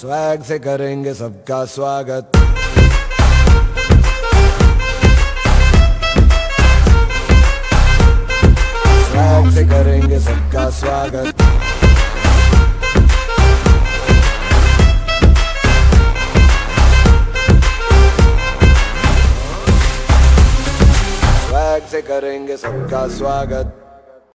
Swag से करेंगे सबका स्वागत। स्वैग से करेंगे सबका स्वागत। स्वैग से करेंगे सबका स्वागत।